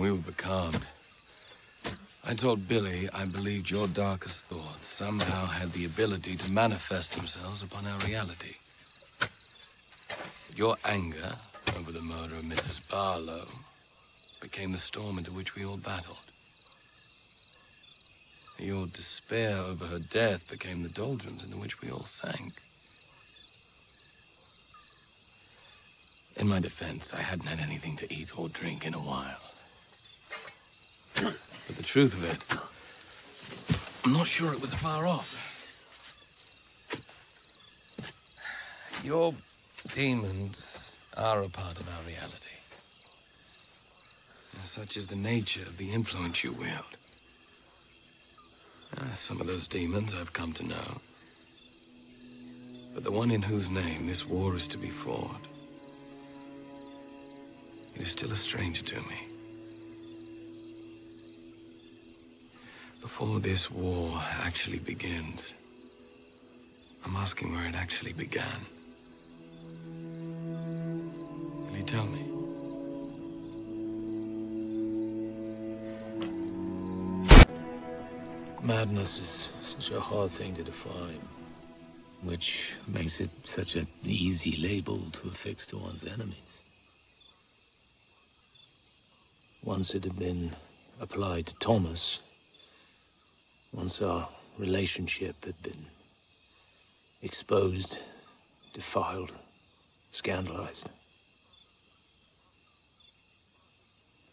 we were becalmed. I told Billy I believed your darkest thoughts somehow had the ability to manifest themselves upon our reality. Your anger over the murder of Mrs. Barlow became the storm into which we all battled. Your despair over her death became the doldrums into which we all sank. In my defense, I hadn't had anything to eat or drink in a while. But the truth of it, I'm not sure it was far off. Your demons are a part of our reality. And such is the nature of the influence you wield. Ah, some of those demons I've come to know. But the one in whose name this war is to be fought, it is still a stranger to me. Before this war actually begins, I'm asking where it actually began. Will you tell me? Madness is such a hard thing to define, which makes it such an easy label to affix to one's enemies. Once it had been applied to Thomas, once our relationship had been exposed, defiled, scandalized,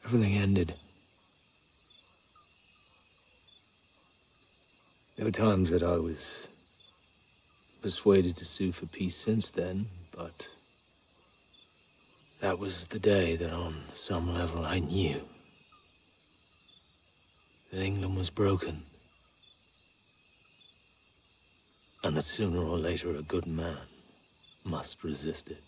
everything ended. There were times that I was persuaded to sue for peace since then, but that was the day that on some level I knew that England was broken. And that sooner or later a good man must resist it.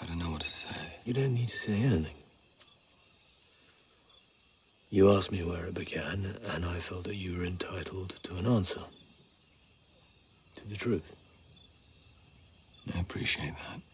I don't know what to say. You don't need to say anything. You asked me where it began, and I felt that you were entitled to an answer. To the truth. I appreciate that.